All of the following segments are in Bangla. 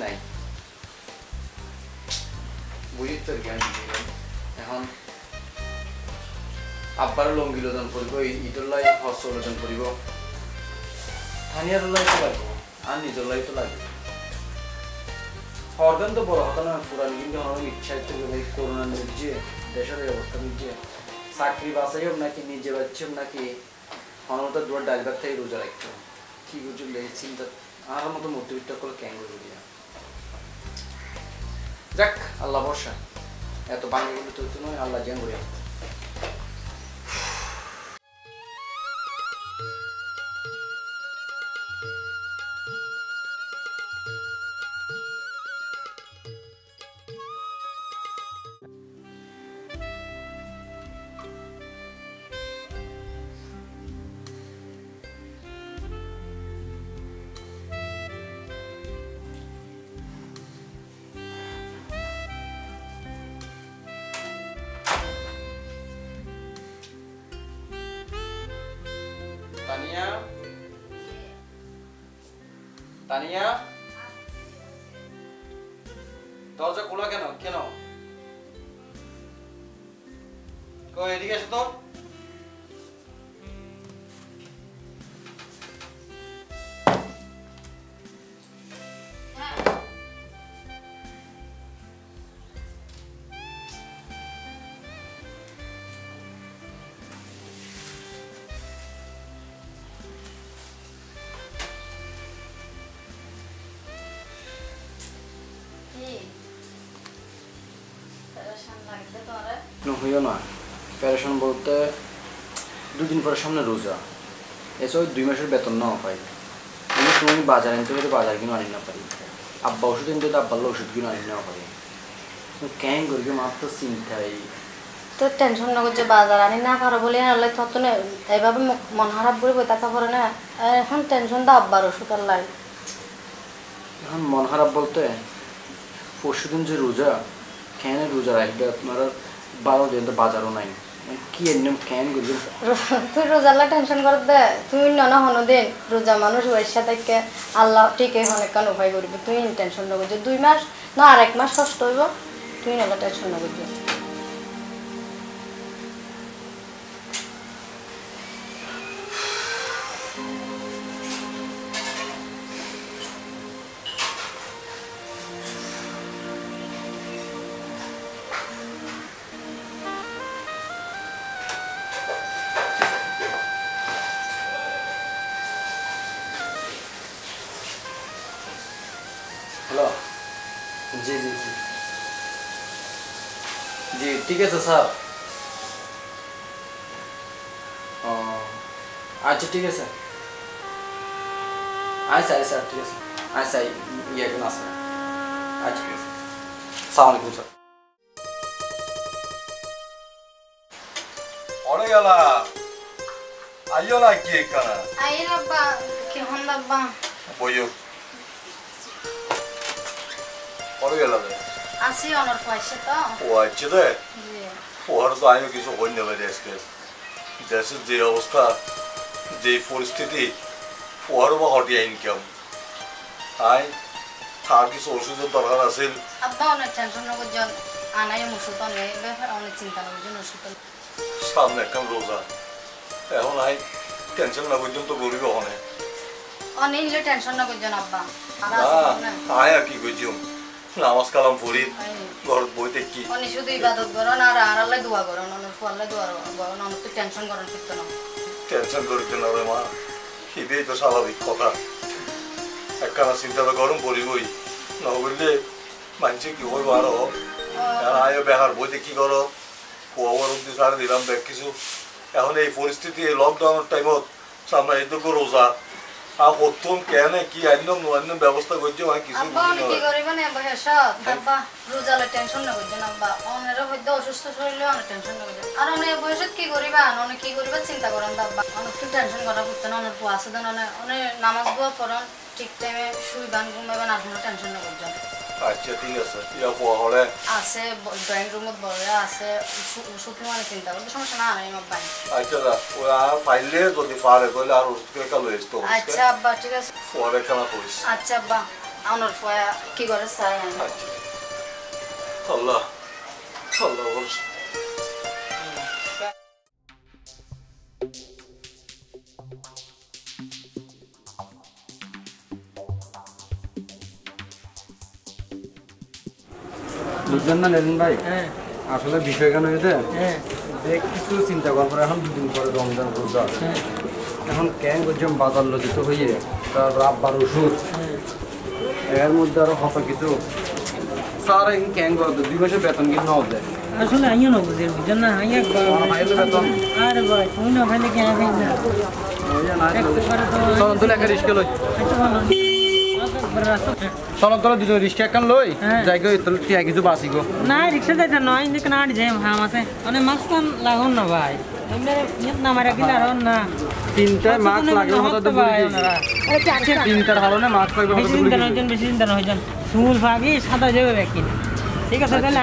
নাই বুঝি তোর জ্ঞান দিলাম এখন আব্বারও লঙ্গি লোচন করিব ইটোর লাই হস্ত লোচন করিব থানিয়ার লাই তো লাগবো আর নিজের লাই তো লাগবে অর্গান তো বড় কথা না পুরান কিন্তু আমার ইচ্ছা ইচ্ছে করে এই করোনা নিয়ে দেশের চাকরি বাঁচাই হোক নাকি নিজে বাচ্চা নাকি অনন্ত দুয়ার ডাইলবার থেকে রোজা রাখতে। কি বুঝলি এই চিন্তা আর মতো মধ্যবিত্ত করে করে দিয়া যাক আল্লাহ বর্ষা এত বাঙালি তো নয় আল্লাহ জ্ঞান তানিয়া? দরজা খোলা কেন? কেন? এদিকে এসো তো। পরে সামনে রোজা। এসে ওই দুই মাসের বেতন নাও পাই আমি তুমি বাজার আনতে পারি বাজার কিনে আনি না পারি আব্বা ওষুধ আনতে তো আব্বার ওষুধ কিনে আনি না পারি ক্যাং করি মাত্র চিন্তাই তো টেনশন নগর যে বাজার আনি না পারো বলে তত না এইভাবে মন খারাপ করে বই থাকা পরে না। এখন টেনশন দা আব্বার ওষুধ আর লাই। এখন মন খারাপ বলতে পরশু দিন যে রোজা কেন রোজা রাখবে আপনার বারো দিন তো বাজারও নাই। কি এমনি ক্যান করবে তুই দে। তুই নন হনো দিন, রোজা মানুষ ওয়েসা সাথে আল্লাহ ঠিকই অনেক কান উপায় তুই টেনশন নগর দুই মাস না আর এক মাস কষ্ট হইব, তুই নলা টেনশন নগর ঠিক আছে স্যার। ও আচ্ছা ঠিক আছে। আচ্ছা আচ্ছা ঠিক আছে। আচ্ছা ইয়ে কেন আছে। আচ্ছা ঠিক আছে। সালাম আলাইকুম স্যার। অরে গেলা আইও না কি এখানে? আই রাব্বা কি হন রাব্বা বইও অরে গেলা রে আসি অনর পয়সা তো আছে দে ওর তো আমিও কিছু হই না বাইরে আজকে দেশের যে অবস্থা যে পরিস্থিতি ওর বা হটিয়া ইনকাম আই তার কিছু ওষুধের দরকার আছে আব্বা অনেক টেনশন নগর জন আনাই ওষুধ অনেক ব্যাপার অনেক চিন্তা জন ওষুধ সামনে একখান রোজা এখন আই টেনশন না পর্যন্ত গরিব হনে অনেক টেনশন নগর জন আব্বা আর না কি কইছিম নামাজ কালাম পড়ি ঘর বইতে কি? অনি শুধু ইবাদত করন আর আরালে দোয়া করন অনর ফুয়ালে দোয়া অনর তো টেনশন করতে না টেনশন করিতে না রে মা? তো স্বাভাবিক কথা। একখানা চিন্তা তো গরম পড়িবই না বললে মানছে কি হইব আরও? আর আয়ো বেহার বইতে কি করো? খোয়াবার অব্দি দিলাম দেখ কিছু। এখন এই পরিস্থিতি এই লকডাউনের টাইমত সামনে এই রোজা। আর প্রথম কেন কি অন্য অন্য ব্যবস্থা করছে আমি কিছু বুঝি না অনেক কি করি মানে না বয়স আব্বা রোজালে টেনশন না করছেন আব্বা অনের হইতে অসুস্থ শরীরে অনেক টেনশন না করছেন আর অনেক বয়সত কি করিবা অনেক কি করিবা চিন্তা করেন তো আব্বা অনেক তো টেনশন করা করতে না অনেক আছে দেন অনেক অনেক নামাজ দোয়া পড়ন ঠিক টাইমে শুইবান ঘুমাইবান আর কোনো টেনশন না করছেন আচ্ছা ঠিক আছে। ইয়া পোয়া হলে আছে ড্রয়িং রুমত বড়রা আছে শুধু মানে চিন্তা করতে সমস্যা না নাই আব্বা আচ্ছা দা ও আর ফাইলে যদি পারে তাহলে আর ওষুধ কেকা লই আসতো আচ্ছা আব্বা ঠিক আছে। পরে খানা করিস। আচ্ছা আব্বা আমার পয়া কি করে আমি আচ্ছা। আল্লাহ আল্লাহ বুঝলেন না নেন ভাই? হ্যাঁ। আসলে বিষয় কেন এতে হ্যাঁ। দেখ কিছু চিন্তা পরে এখন দুদিন পরে রমজান রোজা হ্যাঁ। এখন কেন করছিলাম বাজার লজিত হইয়ে তার রাববার ওষুধ? এর মধ্যে আরও কত কিছু? স্যার এখন কেন করো দুই মাসের বেতন কিন্তু নাও দেয় আসলে আইও না বুঝে বুঝছেন না আইয়া বেতন? আরে ভাই তুমি না ভাইলে কে আগে না? একবারে তো চলন তোলে রিস্কে লই একটু ভালো একবার রাস্তা চলন তোলে দুজন রিস্কে একখান লই হ্যাঁ। যাই গো টিয়া কিছু বাঁচি গো না রিক্সা যাইতে নয় কেন আট যাই হাম আছে। মানে মাছ তো লাগুন না ভাই। না না। মাছ লাগে না মাছ পাইবে বেশি চিন্তা নয় জন বেশি চিন্তা নয় জন চুল ফাগি সাদা যাবে ব্যাকিন ঠিক আছে তাহলে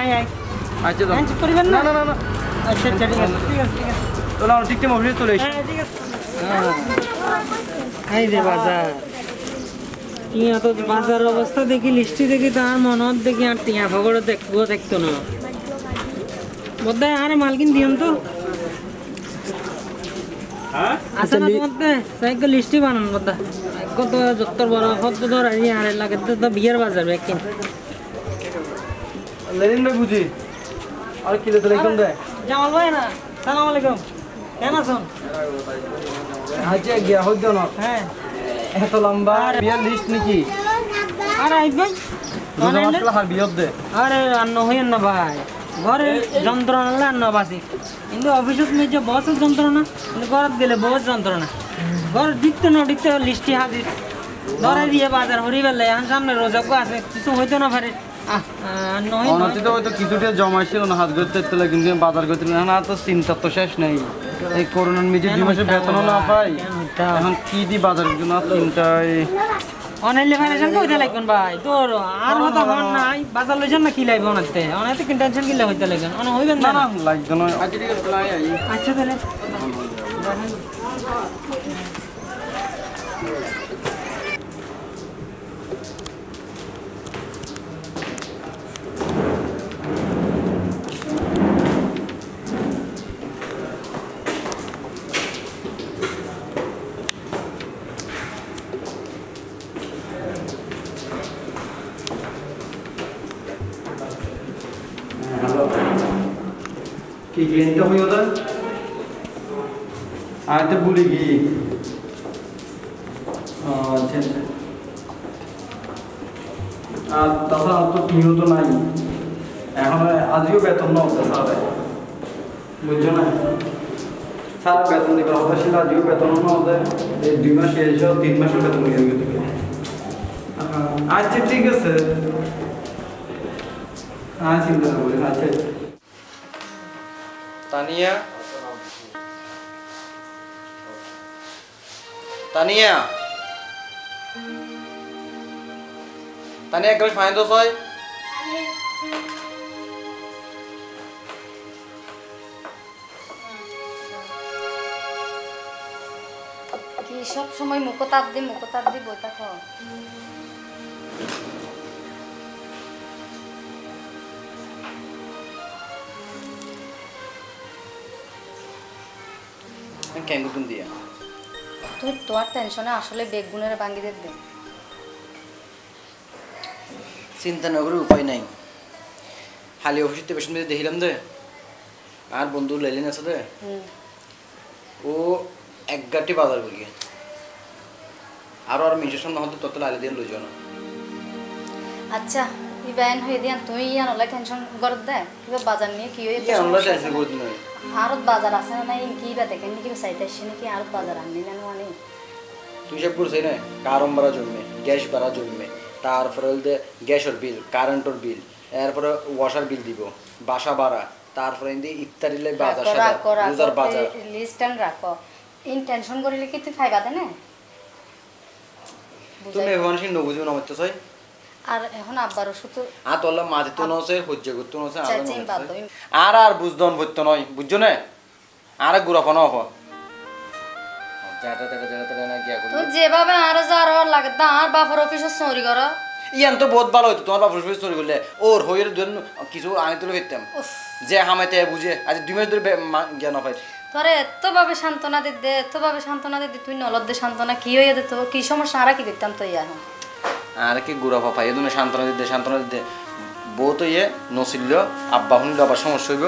আচ্ছা হ্যাঁ, করবেন না? না না না আচ্ছা আচ্ছা ঠিক আছে ঠিক আছে ঠিক আছে। তোলে ঠিক টাইম অফিসে চলে এসে। ঠিক আছে। এই যে বাজার। টিয়া তো বাজার অবস্থা দেখি লিস্টি দেখি তো আর মনত দেখি আর টিয়া ফগড়ে দেখব দেখতো না। বোধহয় আরে মালকিন দিয়ন তো। আচ্ছা না তোমার সাইকেল লিস্টি বানান কথা কত যত্তর বড় কত ধর আর লাগে তো তো বিয়ের বাজার ব্যাকিন লেনিন ভাই বুঝি? আর কিলো তোলে একদম দেয় জামাল ভাই না? সালাম আলাইকুম। কেন আছেন? আচ্ছা গিয়া হইত না। হ্যাঁ। এত লম্বা। বিয়ার লিস্ট নাকি আর আই ভাই। দে। আরে রান্ন হইয়েন না ভাই। ঘরে যন্ত্রণা হলে রান্ন বাসি কিন্তু অফিসত মেয়ে যে বসের যন্ত্রণা কিন্তু ঘরত গেলে বহুত যন্ত্রণা। ঘর দিতে না দিতে লিস্টি হাজির। ধরে দিয়ে বাজার হরি বেলে এখন সামনে রোজক আছে কিছু হইতো না পারে আহ আহ, নয় অনতি তো হয়তো কিছুটা জমাইছিল না হাত করতে তোলে কিন্তু বাজার করতে না তো চিন্তা তো শেষ নেই। এই করোনার মিজে দুই মাসের বেতনও না পাই। এখন কি দি বাজার জন্য চিন্তায়? অনাইলে ফাইন্যান্সিয়াল কইতে লাগবেন ভাই তোর আর হতো হন নাই বাজার লইছেন না কি লাইব অনাতে অনাতে কি টেনশন কিলা হইতে লাগবেন? অন হইবেন না না না না। আচ্ছা তাহলে তাহলে কি ওদের আয় তো ভুলে গিয়ে। আচ্ছা আচ্ছা। আর তাছাড়া তো তুমিও তো নাই। এখন আজকেও বেতন না হচ্ছে স্যার। বুঝছ না? স্যার বেতন কথা ছিল আজকেও বেতন না হতে এই দুই মাস শেষ হয়েছে, তিন মাসের বেতন দিয়ে দিবে আচ্ছা ঠিক আছে। হ্যাঁ চিন্তা না করি আচ্ছা। তানিয়া। তানিয়া। তানিয়া এক গ্লাস দোষ হয়। কি সব সময় মুখতাপ দি, মুখোতাপ দি বই থাকো তুমি দিয়া। তুই তোমার টেনশনে আসলে বেগুনের ভাঙ্গি দে দে চিন্তা না করে উপায় নাই। খালি অফিসতে পেছন দিয়ে দেখিলাম দে। আর বন্ধু লেলিন আছে দে। ও এক গাঁটি বাজার করি আরও আর মিশের সামনে হয়তো তত লালি দিয়ে লই যাও না। আচ্ছা ই ব্যান হয়ে দিয়ান তুই ইয়ান ওলাই টেনশন করত দে বাজার নিয়ে কি হয়ে টেনশন করে দিন আরত বাজার আছে না নাই কি বা দেখেন নাকি চাইতে আসছে নাকি আরত বাজার আনলি না মানে তুই সব করছিস না কারণ বাড়া জমবে গ্যাস বাড়া জমবে তারপরে হলতে গ্যাসের বিল কারেন্টের বিল এরপরে ওয়াশার বিল দিব বাসা ভাড়া তারপরে ইন্দি ইত্যাদি লাই বাজার সাজার বাজার। লিস্ট এন্ড রাখো। ইন টেনশন করিলে কি তুই ফাইবা দে না? তুমি এভাবে সেই নবুঝিও নামাইতে চাই। আর এখন আব্বার ওষুধ তো আর তোলা মাঝে তো সহ্য করতে নছে আর। আর বুঝদন নয় বুঝছ না আর অফ যেভাবে আর যার লাগে বাপর অফিসে চুরি কর। ইয়ান তো বহুত ভালো হইতো তোমার শ্বশুর চলে গেলে ওর হইয়ের জন্য কিছু আনি তুলে ফিরতাম। যে হামাইতে বুঝে আজ দুই মাস ধরে জ্ঞান পাই তোরে এতভাবে সান্ত্বনা দিতে এতভাবে সান্ত্বনা দিতে তুই নলদ দে সান্ত্বনা কি হয়ে যেত কি সমস্যা? আর কি করতাম তো ইয়া এখন? আর কি গুড়া পাপা এই জন্য সান্ত্বনা দিতে সান্ত্বনা দিতে। বউ তো ইয়ে নসিল আব্বা শুনলে আবার সমস্যা হইব।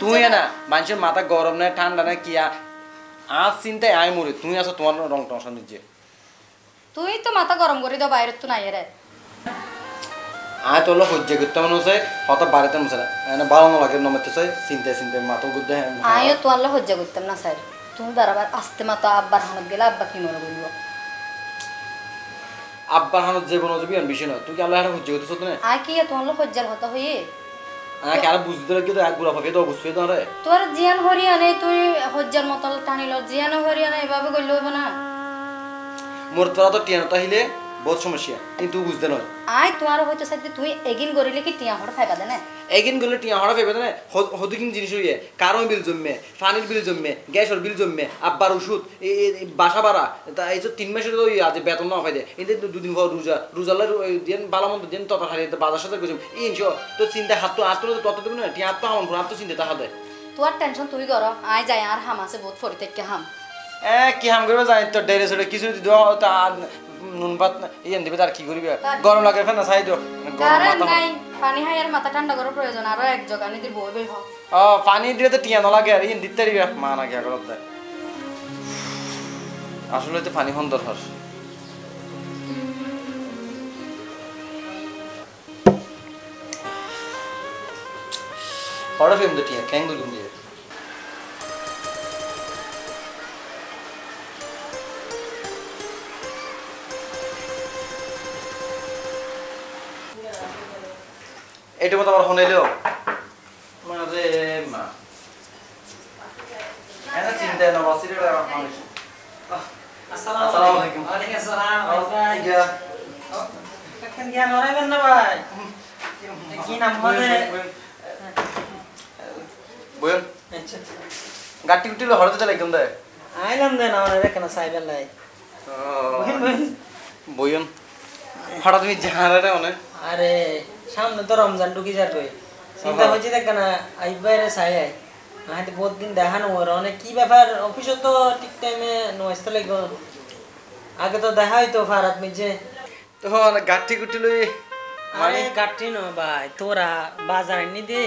তুই তুই না মানুষের মাথা গরম না ঠান্ডা না কি আ- আজ চিন্তায় আয় মরে। তুমি আছো তোমার রং টংশন দিচ্ছে তুই তো মাথা গরম করে দাও বাইরে তো নাই রে। আয় তো সহ্য করতে মনে হচ্ছে হয়তো বাড়িতে মনে না। ভালো লাগে নমেতে চাই চিন্তায় চিন্তায় মাথা গুদ্ধে আমিও তো আল্লাহ হজ্জা করতাম না স্যার। তুমি বারবার আস্তে মাতা আব্বার হানত গেলে আব্বা কি মনে বলব আব্বার হানত যে বনো যাবি আর বিষয় না তুই কি আল্লাহর হজ্জে হতে করতেছ না আর কি তোমার হজ্জার হতা হইয়ে আয় কি বুঝতে লাগি তো একগুলা পাবে তো বুঝতে তো রে তোর জিয়ান হরিয়ানে তুই হজ্জার মতল টানিল জিয়ান হরিয়ানে এভাবে কইলো না। মোর তোরা তো টিয়ানো তাহিলে বহুত সমস্যা কিন্তু বুঝতে নয়। আয় তোমার হয়তো সাথে তুই এগিন করিলে কি টিয়া হড় খাইবা দে না? এগিন গেলে টিয়া হড়া পেবে না? হদুকিন জিনিস হইয়ে কারও বিল জমবে পানির বিল জমবে গ্যাসের বিল জমবে আব্বার ওষুধ এই এই- এই বাসা ভাড়া তা এই যে তিন মাসের তো আজ বেতন না পাইদে কিন্তু দুদিন পর রোজা রোজালার দিন বালা মন্দ দিন তত হারিয়ে বাজার সাথে গেছিলাম এই তো চিন্তা হাত তো হাত তো তত দেবে না টিয়া হাত তো হামান হাত তো চিন্তা তাহা দেয় তোর টেনশন তুই কর আই যাই আর হাম আছে বহুত ফরি থেকে হাম। এ কি হাম করবে জানি তো ডেরে সেটা কিছু তা নুন ভাত ইয়ে দিবে তার কি করবে গরম লাগে ফেন না চাই দিও গরম পানি হাই আর মাথা ঠান্ডা করার প্রয়োজন আরও এক জগা নিদির বই বই ও পানি দিলে তো টিয়া নলাগে আর ইন দিতে দিবে মা না গিয়া করত দেয় আসলে তো পানি হন দরকার ফেম তো টিয়া ক্যাং দুলুম এটা মতো আমার মা এনা চিন্তা না বাসিরে মানুষ আসসালামু আলাইকুম। ওয়ালাইকুম আসসালাম। ভাই এখন জ্ঞান হারাইবেন না ভাই। কি নাম বলে বয়ন আচ্ছা। গাটি গুটি হরতে চলে একদম দেয় আইলাম দেন আমার এখানে সাইবেল লাই বহেন বহেন হঠাৎ তুমি জানারে অনেক আরে সামনে তো রমজান ঢুকি কই চিন্তা হচ্ছে দেখ না আইব বাইরে চাই আই হাতে বহুত দিন দেখানো ওর অনেক কি ব্যাপার অফিসে তো ঠিক টাইমে নয়স্ত লাগবে। আগে তো দেখা হইতো ফারাত মিজে তো গাটি গুটি লই। আরে গাঠি ন ভাই তোরা বাজার নি দে।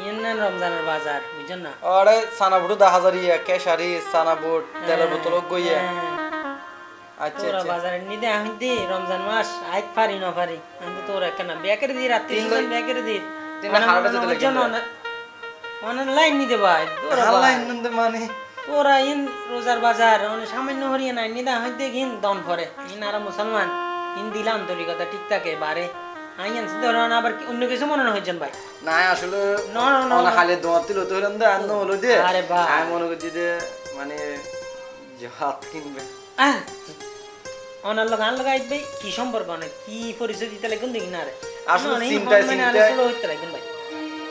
ইয়েন না রমজানের বাজার বুঝছেন না? আরে সানা বুড়ো দা হাজার ইয়া কেশারি সানা বুট তেলের বোতল গইয়া। হ্যাঁ। আচ্ছা তোরা আচ্ছা। বাজারে নি দে আমি রমজান মাস আইত পারি না পারি। আমি তোরা কেন বেকার দি রাত্রি তিন সুজন দি তিন হারবে যেতে লাগে অনেক লাইন নিতে ভাই তোরা ভাই। মানে? তোরা ইন রোজার বাজার অনেক সামান্য হরিয়ে নাই নিদা হইতে গিন দন করে ইন আর মুসলমান ইন দিলাম আন্তরিকতা ঠিক থাকে বারে। আইয়ান ধরো আবার অন্য কিছু মনে হয়েছেন ভাই? না আসলে না, না, না, হালে দোয়াত দিল তো হলাম দে আন্ন হলো দে। আরে বাহ। আমি মনে করছি যে মানে যে হাত কিনবে। আহ, অনার লোক আন লাগাই ভাই কি সম্পর্ক? অনেক কি পরিচয় দিতে লাগুন দেখি না রে? আসলে মানে আলোচনা হইতে লাগুন ভাই।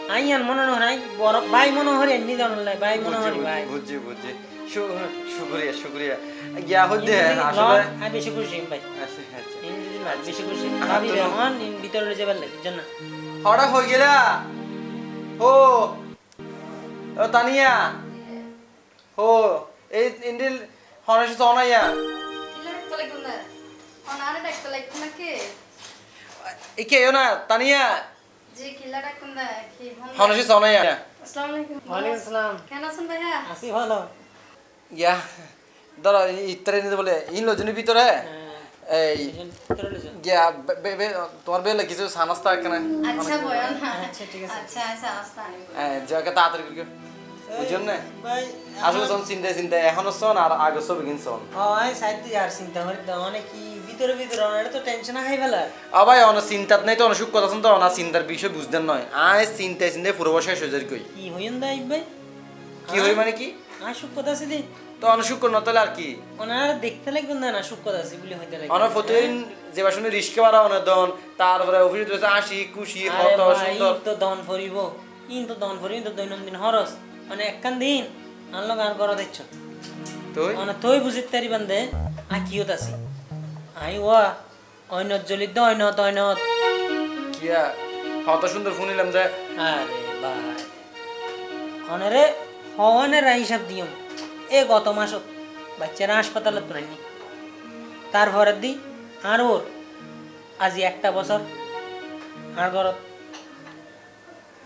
আইয়ান মনে হয় নাই বড় ভাই মনে হরি এমনি জানো ভাই মনে হরি ভাই। বুঝছি শু- শুক্রিয়া শুক্রিয়া। গিয়া হইতে আসলে আমি বেশি খুশি ভাই। আচ্ছা। আচ্ছা যদি বেশি খুশি। তো- রহমান ইন ভিতরে যাবার লাগে জান না? হঠাৎ হয়ে গেলা? ও ও তানিয়া। ও এই ইন্ডিল হনেশ সনাইয়া অনারে ডাকতে লাগতো নাকি ইকে না তানিয়া জি কিল্লা ডাকুন কি হনেশ সনাইয়া আসসালামু আলাইকুম ওয়ালাইকুম আসসালাম কেন আছেন ভাইয়া আসি ভালো ইয়া ধরো ইত্তারে নিতে বলে ইন লজনের ভিতরে এই গিয়া বে- বে- বে- তোমার বেলে কিছু সানাস্তা কেন আচ্ছা বয়ান আচ্ছা ঠিক আছে। আচ্ছা আচ্ছা আস্তা আনি তাড়াতাড়ি করি বুঝছেন না ভাই আসলে সন চিন্তা চিন্তা এখনও সন আর আগে সব begin সন হয় সাইড আর চিন্তা করি তো অনেক কি ভিতরে ভিতরে অনেক তো টেনশন হাই চিন্তাত নাই তো অনেক সুখ কথা শুনতো অনেক চিন্তার বিষয় বুঝতেন নয়। আয় চিন্তায় চিন্তায় পুরো কই। কি হইন দা ভাই কি হই মানে কি? আর সুখ কথা আছে তো আর কি? ওনার দেখতে লাগবে না না আছে বলে হইতে প্রতিদিন যে বাসনে রিস্কে বাড়া দন তারপরে অফিসে তো আসি খুশি আরে হত সুন্দর। তো দন ফরিব ইন তো দন ফরিব তো দৈনন্দিন হরস মানে একখান দিন আনলো গান করা দেখছ। তুই? মানে তুই বুঝিতে পারি বান্ধে আ কিয়ত আছি। আই অইনত জ্বলিত অইনত অইনত। কিয়া? হত সুন্দর ফোন নিলাম যে। আরে ভাই। অনেরে হওয়ানের হিসাব দিয়ম। এ গত মাসত বাচ্চারা হাসপাতালত পড়েনি তারপরের দি আর ওর আজি একটা বছর। আর ঘরত।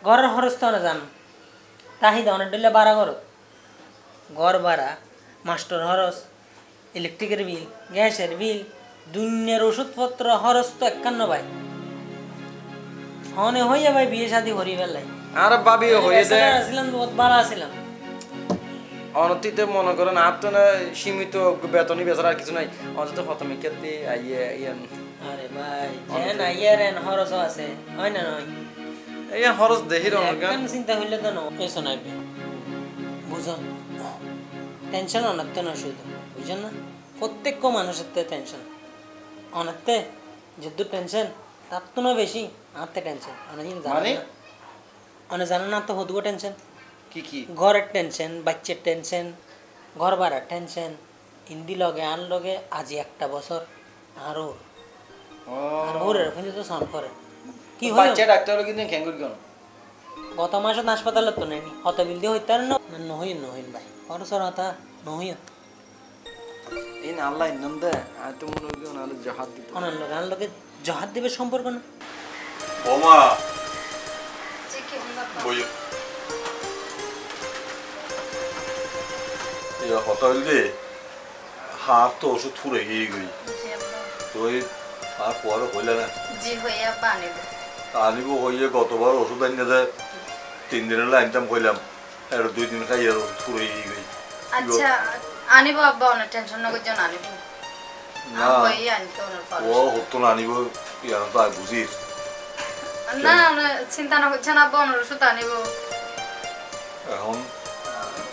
ঘরের খরচ তো না জান। তাহি অনেক দিলে বাড়া ঘরত। ঘর ভাড়া মাস্টার খরচ ইলেকট্রিকের বিল গ্যাসের বিল দুনিয়ার ওষুধপত্র খরচ তো একান্ন ভাই। হনে হইয়া ভাই বিয়ে শাদি করি ফেলাই আর ভাবি হয়ে যায়। আসলাম বহুত ভালো আছিলাম। অনতিতে মনে করেন আর তো না সীমিত বেতনই বেচার আর কিছু নাই। অন্তত প্রথমে ক্ষেত্রে আইয়ে ইয়ান আরে ভাই যেন আইয়ার এন খরচ আছে। হয় না নয়? এই খরচ দেখি রঙ একখান চিন্তা হইলে তো নয়। এসো নাইবে বুঝো টেনশন অনাত্তে না শুধু। বুঝছেন না? প্রত্যেক মানুষের তে টেনশন অনাত্তে যদ্দু টেনশন তার তো না বেশি আত্মে টেনশন অনেক মানে? জানে অনেক জানে না তো হদুও টেনশন কি কি? ঘরের টেনশন বাচ্চার টেনশন ঘর ভাড়ার টেনশন হিন্দি লগে আন লগে আজি একটা বছর আর ওর। আর ওর এরকম তো সন করে। কি হয় বাচ্চা ডাক্তার কিন্তু খেঙ্গুর কেন? গত মাসত হাসপাতালত তো নেনি হত বিল দিয়ে হইতার না নহইন নহইন ভাই। খরচর হতা নহইন এই না আল্লাহ ইন্নাম দে আর তো মনে হইল নাহলে জাহাজ দিত অনার লগে আন লগে দিবে সম্পর্ক না। বৌমা। যে কি হন আব্বা বই। ইয়া হইল যে হাত তো ওষুধ ফুরে গিয়ে গই তো এই আর পরে হইলে না। জি হইয়া আব্বা আনিব হইয়ে গতবার ওষুধ আনিয়ে দেয় তিন দিনের আনতাম কইলাম আর দুই দিন খাই আর ওষুধ ফুরে গিয়ে গই আচ্ছা আনিব আব্বা অনেক টেনশন না করছেন আনিব ও হতো না। আনিব ইয়ার তো আর বুঝিস। না চিন্তা না করছেন আব্বা ওষুধ আনিব। এখন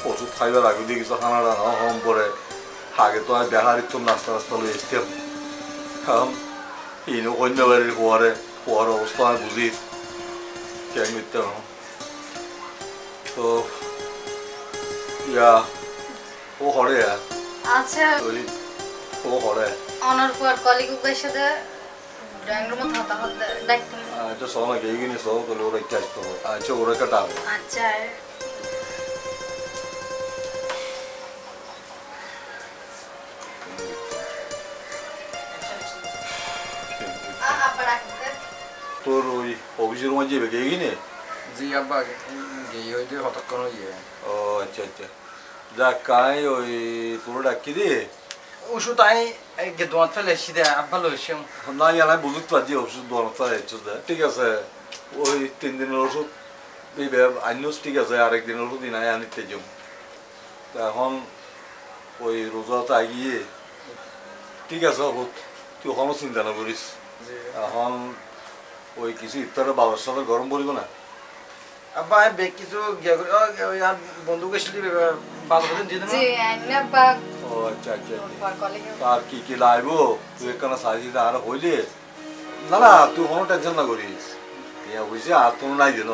ওষুধ খাইবার আগে দিয়ে কিছু খানা রান্না হম পরে। আগে তো আমি নাস্তা রাস্তা লই এখন ইনো কন্য বাড়ির হওয়ারে হওয়ার অবস্থা আমি বুঝি কেন মিথ্যা তো ইয়া ও হরে। আচ্ছা। ওই ও হরে। ওনার পর কলিগ উপায়ের সাথে ড্রয়িং রুমে থাকা হতে দেখতাম আচ্ছা একটু আচ্ছা ওরা কাটাবে আচ্ছা। তোর ওই অফিসের গিয়ে গিয়ে জি আব্বা গেই হইতে হতক্ষণ হইয়ে ও আচ্ছা আচ্ছা। যাক কাই ওই তোর ডাকি দিয়ে। ওষুধ আই গে দোয়াত ফেলে সিধে আব্বা লইছিম না জানাই বুঝতে পারছি ওষুধ দরকার হচ্ছে ঠিক আছে ওই তিন দিনের ওষুধ এই আইনস ঠিক আছে আরেক দিনের ওষুধ দিন আনিতে যাম তা এখন ওই রোজাতে আগিয়ে ঠিক আছে ওষুধ তুই ওখানেও চিন্তা না করিস। এখন ওই কিছু ইফতারের বাবার সাথে গরম পড়িব না? আব্বা আমি বেগ কিছু গিয়া করি। ও, ওই আর বন্ধু গেছিল বারো দিন দিয়ে জি দেবো ও আচ্ছা আচ্ছা আচ্ছা। আর কি কি লাইব? তুই একখানা সাইজ আর হইলে? না না তুই কোনো টেনশন না করিস। ইয়া বুঝছি আর তো নাই যেন।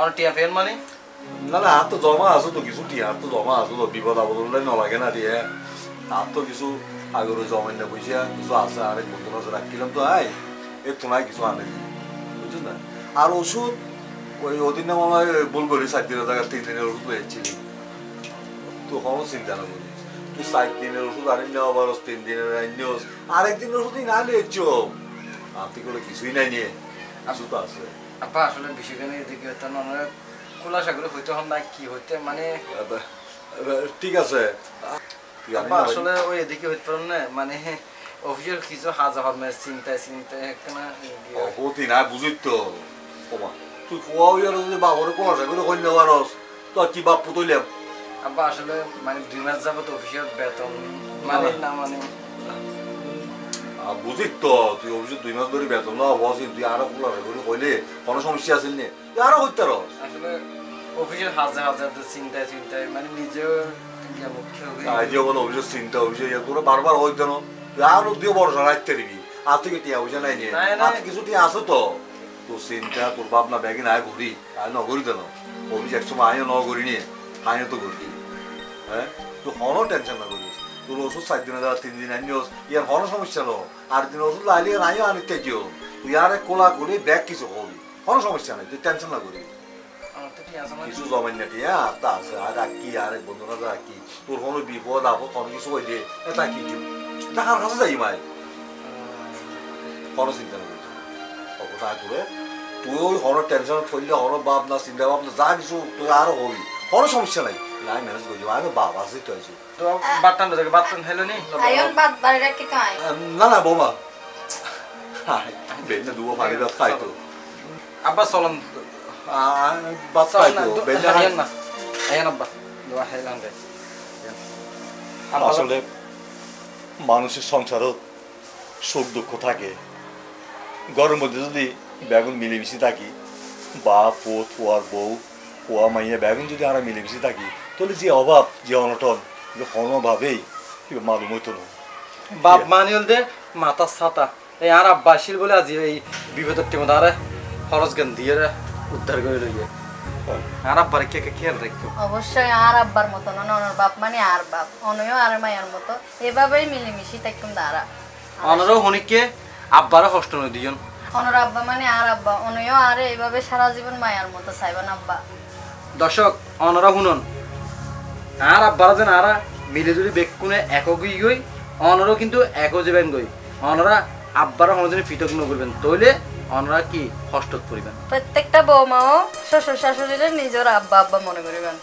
আর টিয়া ফেন মানে? না না আর তো জমা আছো তো কিছু টি আর তো জমা আছো তো বিপদ আপদ হলে নলাগে না দিয়ে আর তো কিছু আগের জমাই না বুঝিয়া কিছু আছে আর বন্ধু আছে রাখিলাম তো আই একটু নাই কিছু আনে। বুঝছিস না? আর ওষুধ? ওই ওদিন না মনে হয় ভুল করি সাত দিনের জায়গায় তিন দিনের ওষুধ পেয়েছিলি তুই কোনো চিন্তা না করিস তুই সাত দিনের ওষুধ আনি নেওয়া পারস তিন দিনের আনিস আরেক দিনের ওষুধই না নিয়েছ। আর তুই করে কিছুই নাই নিয়ে। কিছু তো আছে। আব্বা আসলে বিষয়খানে এদিকে হইতে না অনেক খোলাসা করে হইতে হন না কি হইতে মানে এবার, এবার, ঠিক আছে। ভাই। আসলে ওই এদিকে হইতে পারেন না মানে অফিসের কিছু হাজার চিন্তায় চিন্তায় একখানা বুঝিস তো। ওমা তুই খোয়া হইয়া যদি বাবরে কোন আশা করে কইলে পারস তো কি বাপ পুতইলাম আব্বা আসলে মানে দুই মাস যাবত অফিসের বেতন মানে? না মানে? আর বুঝিস তো তুই অবশ্যই দুই মাস ধরে বেতন না বসিস তুই আরও কোন আশা করে কইলে কোনো সমস্যা আছে নি? তুই আরও রস। আসলে অফিসের হাজার হাজার চিন্তায় চিন্তায় মানে হয়ে আজ বলে অভিযোগ চিন্তা ইয়া তোরা বারবার হইতে না তুই আরও দিয়ে ভরসা রাখতে দিবি। আর থেকে টিয়া নাই নিয়ে। আর কিছু টিয়া আছে তো? তোর চিন্তা তোর বাপ না ব্যাগে নাই ঘুরি। আর নগরি তো না অভিযোগ একসময় আয়ও ন করি নিয়ে আয়ও তো করি হ্যাঁ? তুই কোনো টেনশন না করিস তোর ওষুধ চার দিনে দেওয়া তিন দিন আনিস ইয়ার কোনো সমস্যা নো। আর দিন ওষুধ লাইলে নাইও আনি তেজিও তুই আর কোলা করি ব্যাগ কিছু হবি কোনো সমস্যা নাই তুই টেনশন না করিস তো কিছু জমাই না টিয়া তা আছে আর কি আর বন্ধুরা যা কি? তোর কোনো বিপদ আপদ কোনো কিছু হইলে এটা কি কি টাকার কাছে যাই মাই? কোনো চিন্তা নেই। কথা করে তুই ওই হর টেনশন করলে হর বাপ না চিন্তা ভাবনা যা কিছু তুই আরও হবি। কোনো সমস্যা নাই। আমি ম্যানেজ করে আমি বাবা আছে তো আছি বাটন থেকে বাটন হেলো নি? বাদ বাড়ি রাখি তো আয় না না বৌমা। বেনে দুবো পানি ভাত খাই তো। আব্বা চলন। খাই তো না আয়ান আব্বা দোয়া হেলান রে আসলে মানুষের সংসারও সুখ দুঃখ থাকে। ঘরের মধ্যে যদি বেগুন মিলেমিশে থাকি বা পোত পোয়ার বউ পোয়া মাইয়া বেগুন যদি আমরা মিলেমিশে থাকি তাহলে যে অভাব যে অনটন যে কোনোভাবেই মালুম হইতো না। বাপ মানিল দে মাথা ছাতা। এই আর আব্বা আসিল বলে আজি এই বিপদের টিমে আরে খরচ জ্ঞান দিয়ে রে উদ্ধার করে লইয়ে। আর আব্বার কে কে খেয়াল রাখতো অবশ্যই আর আব্বার মতো না ওনার বাপ মানে আর বাপ। অনয় আর মায়ের মতো। এভাবেই মিলেমিশি থাকুন দাঁড়া। অনারও হনিকে আব্বারও কষ্ট নয় দুজন অনর আব্বা মানে আর আব্বা অনয় আর এইভাবে সারা জীবন মায়ের মতো চাইবেন আব্বা। দর্শক অনারা শুনুন। আর আব্বারা যেন আরা মিলে যদি বেকুনে একগই গই অনারও কিন্তু একও যাবেন গই। অনারা আব্বারা হনদিন ফিটক নগরবেন তইলে অনারা কি কষ্ট করিবেন? প্রত্যেকটা বৌমাও শ্বশুর শাশুড়ির নিজের আব্বা আব্বা মনে করিবেন।